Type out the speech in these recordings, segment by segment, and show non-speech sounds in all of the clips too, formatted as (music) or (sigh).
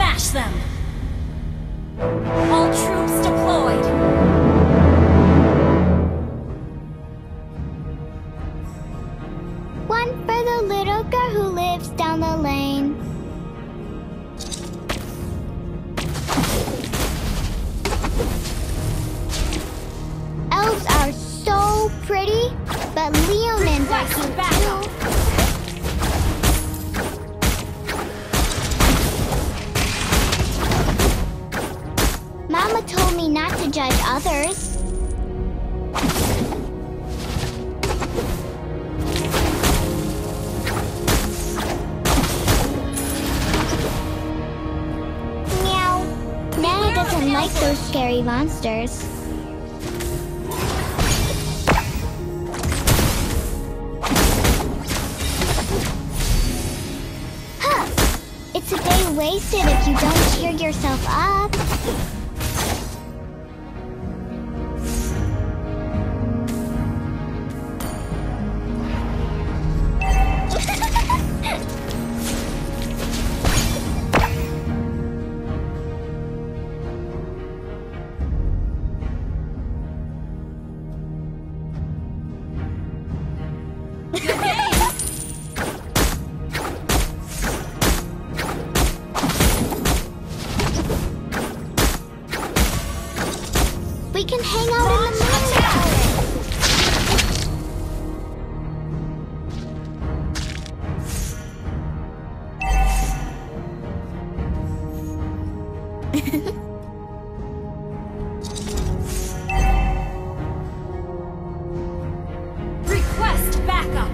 Smash them! All troops deployed! One for the little girl who lives down the lane. Elves are so pretty, but Leonin are others. Meow. Nana doesn't like those scary monsters. Huh. It's a day wasted if you don't cheer yourself up. We can hang out in the (laughs) Request backup.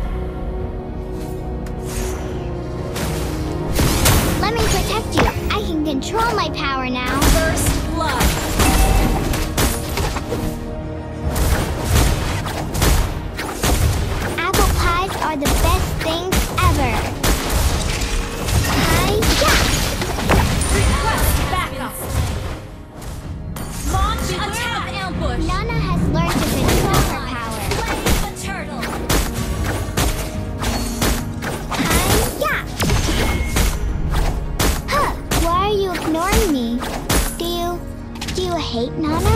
Let me protect you. I can control my power. hate Nana?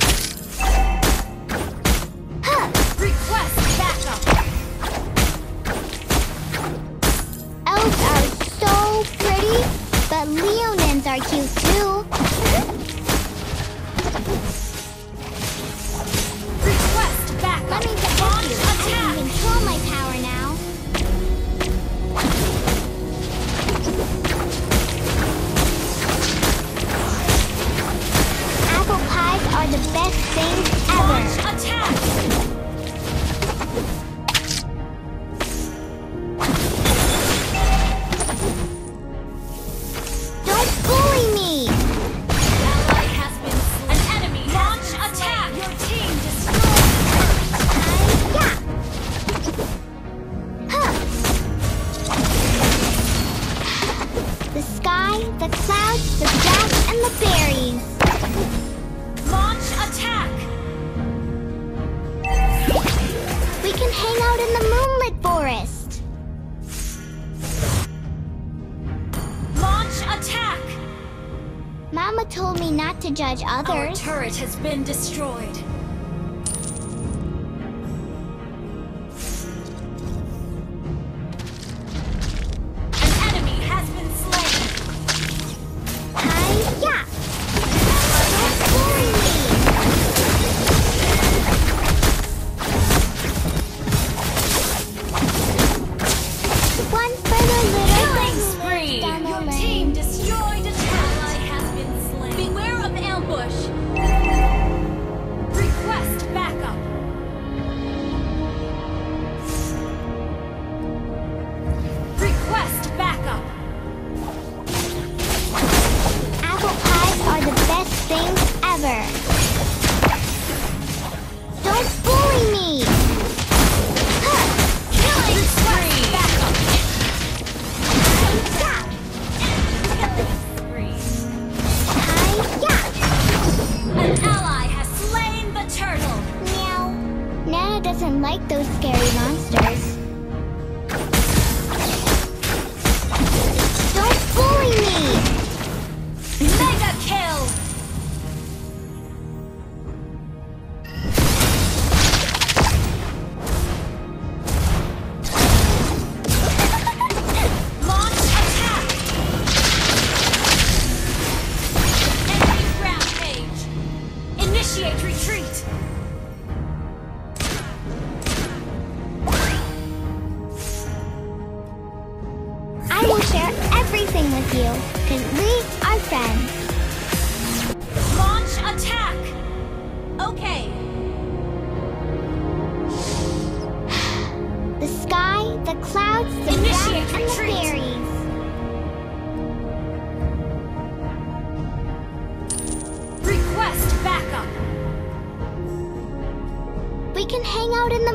you. We can hang out in the Moonlit Forest. Launch attack! Mama told me not to judge others. Our turret has been destroyed. doesn't like those scary monsters. friend. Launch attack! Okay. the sky, the clouds, the Initiate and the fairies. Request backup. We can hang out in the